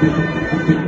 ¡Gracias!